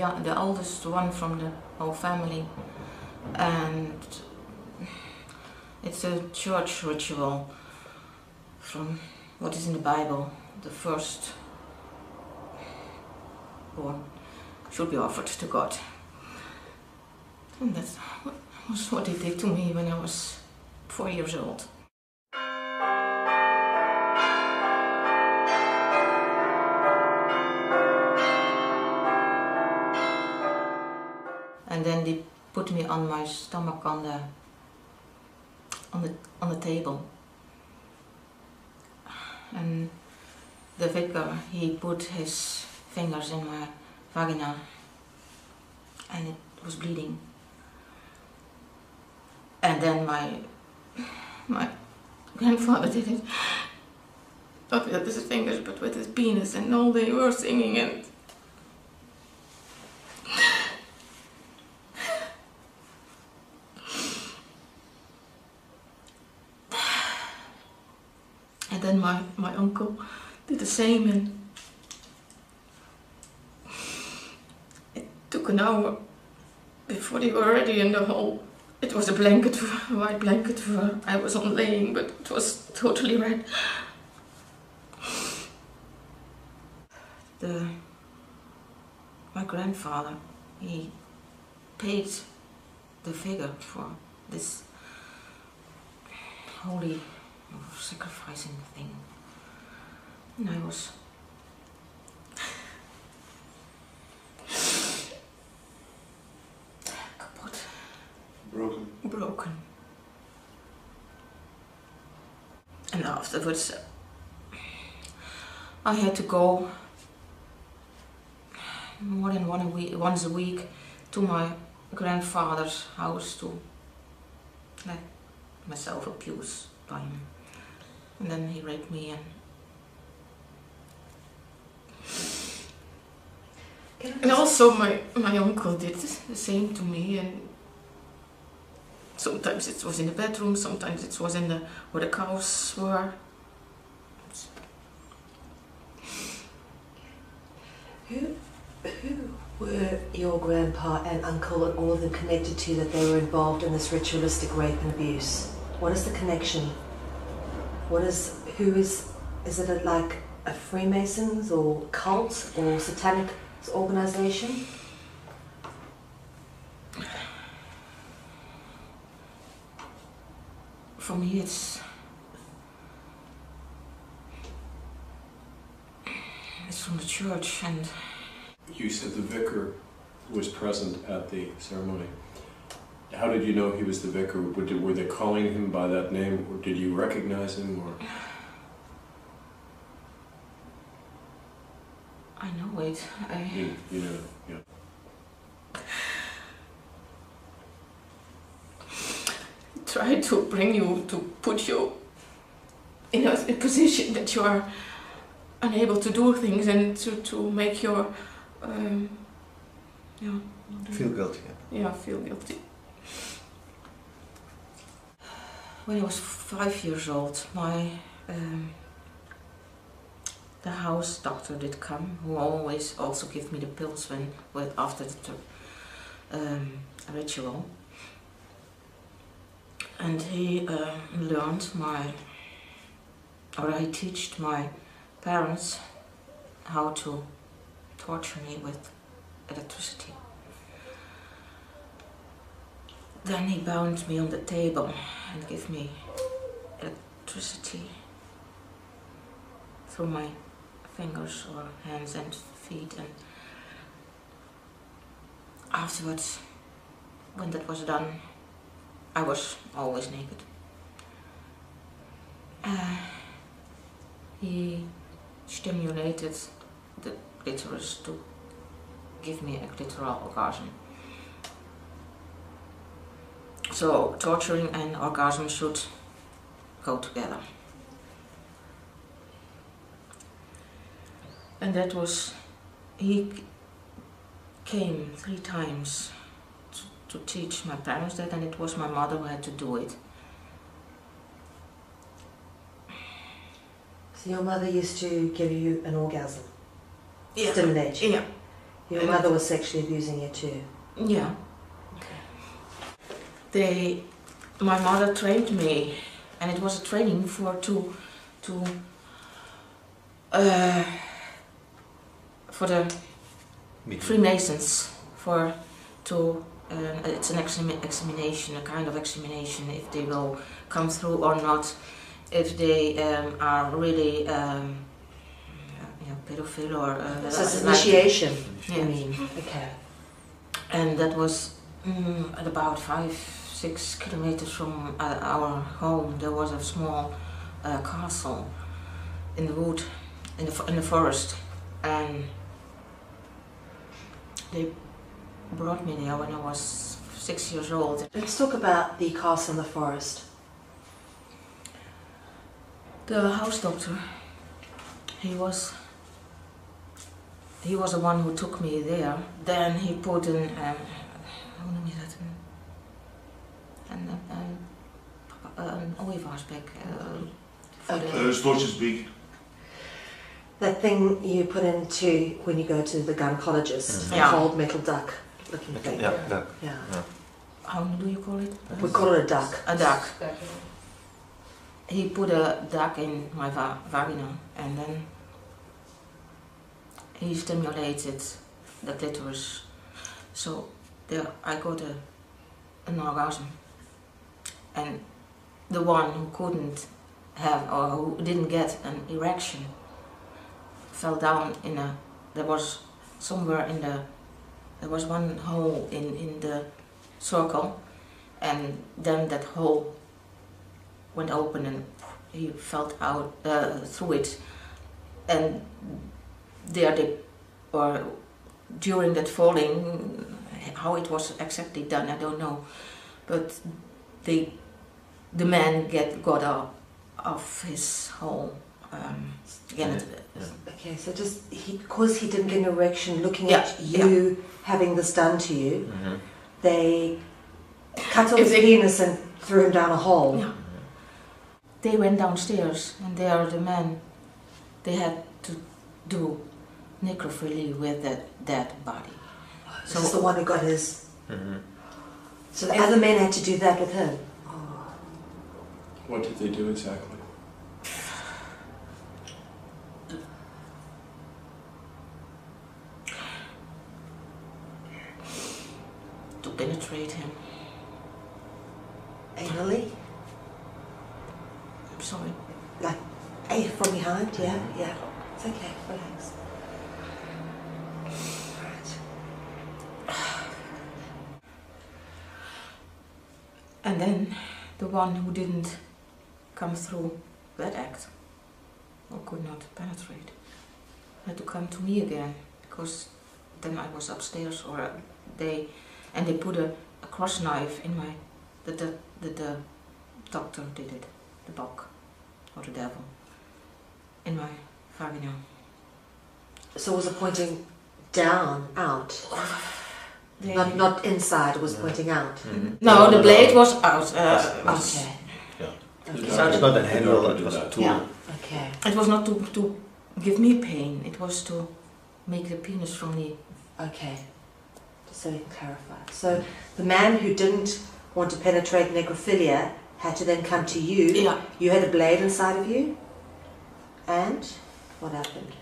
young, the oldest one from the whole family, and it's a church ritual from what is in the Bible. The first born should be offered to God. And that was what he did to me when I was four years old. And then they put me on my stomach on the on the on the table. And the vicar he put his fingers in my vagina and it was bleeding. And then my my grandfather did it not with his fingers but with his penis and all they were singing and And then my, my uncle did the same and it took an hour before they were ready in the hole. It was a blanket, a white blanket where I was on laying, but it was totally red. The, my grandfather, he paid the figure for this holy sacrificing thing. And I was kapot, Broken. broken. And afterwards, I had to go more than one a week, once a week to my grandfather's house to let myself abuse by him. And then he raped me and And also my, my uncle did the same to me and sometimes it was in the bedroom, sometimes it was in the where the cows were. Who, who were your grandpa and uncle and all of them connected to that they were involved in this ritualistic rape and abuse? What is the connection? What is, who is, is it a, like a Freemasons or cult or satanic organization? For me it's it's from the church and You said the vicar was present at the ceremony. How did you know he was the vicar? Were they- calling him by that name, or did you recognize him? Or I know it. I you, you know, yeah. try to bring you to put you in a, a position that you are unable to do things and to, to make your um, yeah, Feel guilty. yeah feel guilty. When I was five years old, my um, the house doctor did come, who always also give me the pills when after the um, ritual and he uh, learned my or he taught my parents how to torture me with electricity. Then he bound me on the table and gave me electricity through my fingers or hands and feet and afterwards when that was done I was always naked. Uh, he stimulated the clitoris to give me a clitoral orgasm. So torturing and orgasm should go together. And that was, he came three times to teach my parents that, and it was my mother who had to do it. So your mother used to give you an orgasm. Yeah. stimulate you. Yeah. Your mother was sexually abusing you too. Yeah. They, my mother trained me, and it was a training for to, to, uh, for the Freemasons for to. Uh, it's an exam- examination, a kind of examination, if they will come through or not, if they um, are really um, yeah, pedophile or uh, So it's like- initiation, Yeah. you mean? Okay. and that was mm, at about five, six kilometers from uh, our home. There was a small uh, castle in the wood, in the in the forest, and they brought me there when I was six years old. Let's talk about the castle in the forest. The house doctor, he was. He was the one who took me there. Then he put in, um, een ooievaarsbek. Uh, voor de- Okay. Uh, Storchesbeek. That thing you put into when you go to the gynecologist, Mhm. a Yeah. cold metal duck looking thing. Ja, ja. Yeah. how do you call it? We call it a duck. A duck. He put a duck in my va- vagina and then he stimulated the clitoris. So there I got a, an orgasm. And the one who couldn't have or who didn't get an erection fell down in a there was somewhere in the there was one hole in, in the circle and then that hole went open and he felt out uh, through it. And there they or during that falling how it was exactly done i don't know. But they the man get got up of his hole um, again it- Okay, so just he, because he didn't get an erection, looking Yeah, at you having this done to you, Mhm. they cut off his penis and threw him down a hole. Yeah. they went downstairs and there the men. they had to do necrophilia with that dead body So this is the one who got his. Mhm. So the other men had to do that with him. What did they do exactly? to penetrate him Anally, i'm sorry eh, from behind. Yeah, yeah. It's okay. Relax. Right. And then the one who didn't come through that act or could not penetrate had to come to me again because then I was upstairs or they and they put a, a cross knife in my the, the, the, the doctor did it the bok or the devil in my vagina So was it pointing down, out, they, not not inside? It was Yeah. pointing out. Mhm. no the blade was out uh, was- Okay. Yeah. The Okay. So It's not a handle, it was a tool. Yeah. Okay. It was not to, to give me pain, it was to make the penis from the. Okay. Just so we can clarify. So the man who didn't want to penetrate necrophilia had to then come to you. Yeah. You had a blade inside of you. And what happened?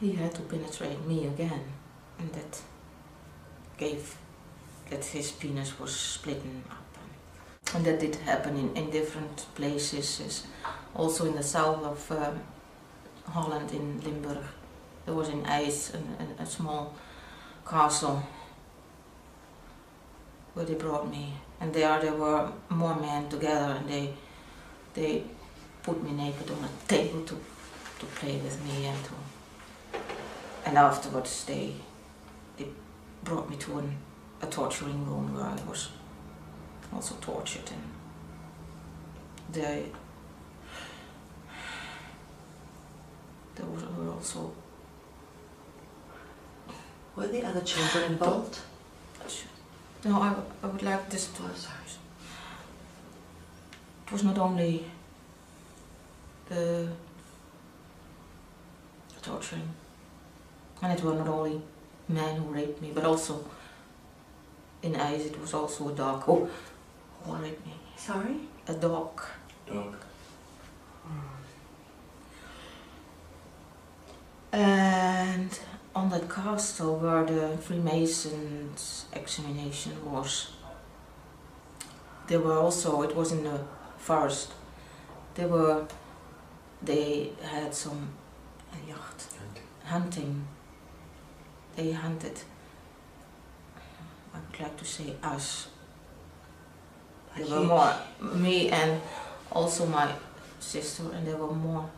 He had to penetrate me again, and that gave that his penis was splitting up. And that did happen in, in different places, also in the south of um, Holland, in Limburg. There was in IJs a, a small castle where they brought me, and there there were more men together, and they they put me naked on a table to to play with me and to and afterwards they they brought me to an, a torturing room where I was also tortured and they there was were also Were the other children involved? no I, I would like this to it was not only the torturing. And it were not only men who raped me, but also in eyes it was also a dog who, raped me. Sorry? A dog. Dog. And on that castle where the Freemasons examination was, there were also, it was in the forest, there were, they had some yacht, hunting. They hunted, I would like to say us. There were more, me and also my sister, and there were more.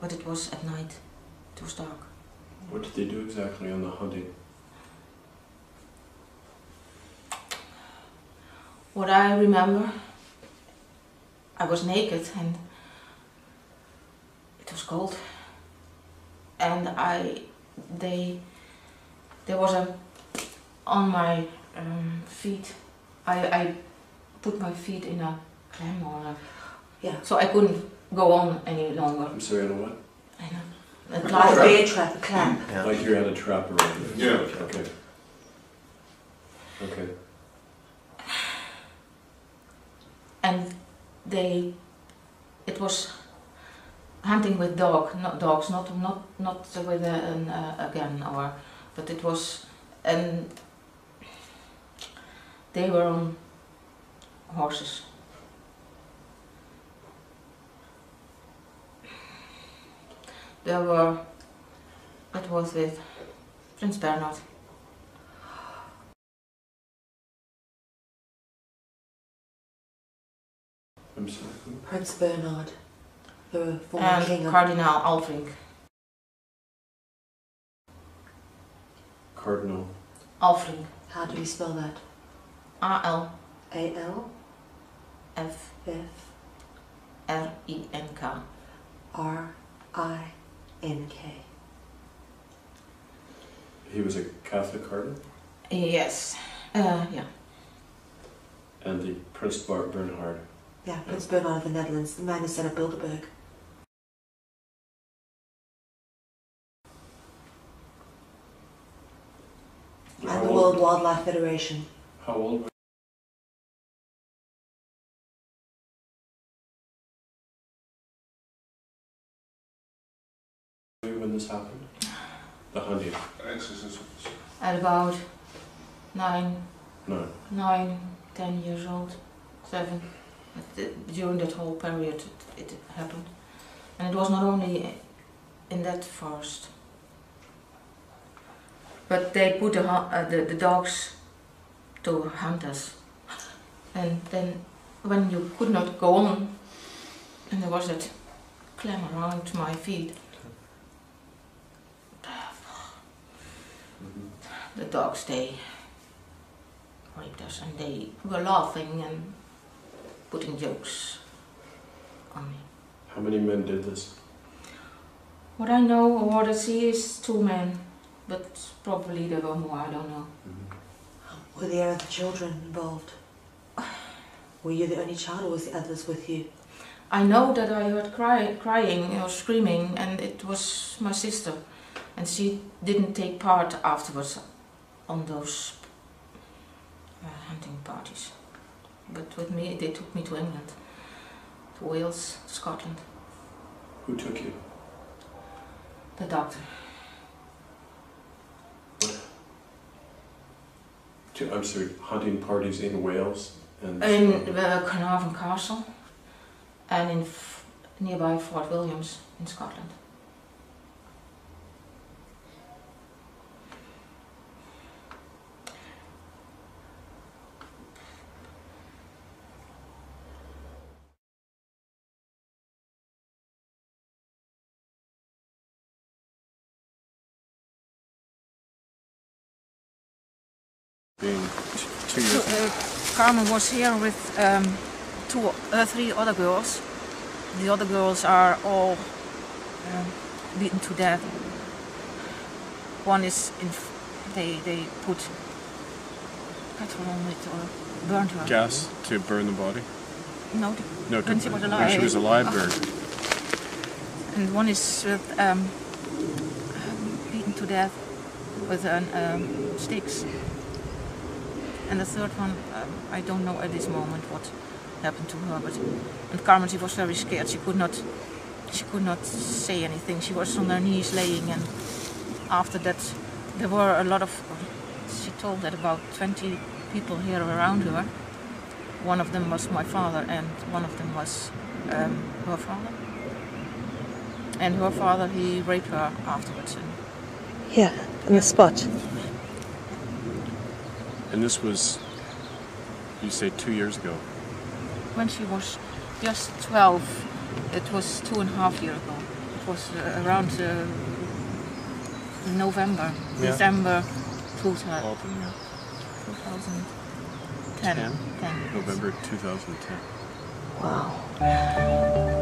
But it was at night, it was dark. What did they do exactly on the hunting? What I remember, I was naked and it was cold. And I, they, there was a, on my um, feet, I, I put my feet in a clam or a, Yeah. so I couldn't go on any longer. I'm sorry, on a what? And a, a Like a clam. bear trap, a clamp. Yeah. Like you had a trap around it? Yeah. Okay. Okay. and they it was hunting with dog not dogs not not not with a, an, uh, a gun or but it was and they were on horses there were it was with Prince Bernhard. I'm sorry. Prince Bernhard, the former and king of Cardinal Alfrink Cardinal. Alfrink How do you spell that? A L A L F F R I N K R I N K. He was a Catholic cardinal, Yes. Uh, yeah. and the Prince Bar- Bernhard. Yeah, Prince Bernhard of the Netherlands, the man who set up Bilderberg. And the World Wildlife Federation. How old? At about nine, ten years old, seven. During that whole period, it, it happened, and it was not only in that forest, but they put the uh, the, the dogs to hunt us, and then when you could not go on, and there was that clam around my feet, the dogs they raped us and they were laughing and putting jokes on me. How many men did this? What I know or what I see is two men, but probably there were more, I don't know. Mm-hmm. Were there other children involved? Were you the only child or was the others with you? I know that I heard cry, crying or screaming and it was my sister and she didn't take part afterwards on those uh, hunting parties. But with me, they took me to England, to Wales, to Scotland, Who took you? the doctor. To, I'm sorry, hunting parties in Wales and In uh, Carnarvon Castle and in F- nearby Fort Williams in Scotland. Being two So, uh, Carmen was here with um, two, uh, three other girls. The other girls are all um, beaten to death. One is in. They they put petrol on it or burned her. Gas to burn the body? No, No, When she was when she was alive. alive, and one is with um, to death with an, um, sticks. And the third one, um, I don't know at this moment what happened to her. But and Carmen, she was very scared. She could not, she could not say anything. She was on her knees laying, and after that, there were a lot of. She told that about 20 people here around her. One of them was my father, and one of them was um, her father. And her father, he raped her afterwards. And Here, on the spot. And this was, you say, two years ago. when she was just 12, it was two and a half years ago. It was uh, around uh, November, Yeah. December 2000, Alton, yeah. 2010. Ten? 10. November 2010. Wow.